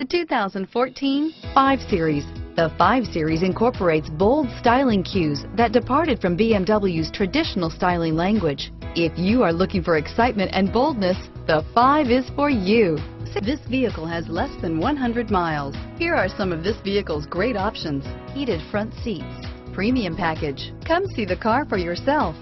The 2014 5 Series. The 5 Series incorporates bold styling cues that departed from BMW's traditional styling language. If you are looking for excitement and boldness, the 5 is for you. This vehicle has less than 100 miles. Here are some of this vehicle's great options. Heated front seats, premium package. Come see the car for yourself.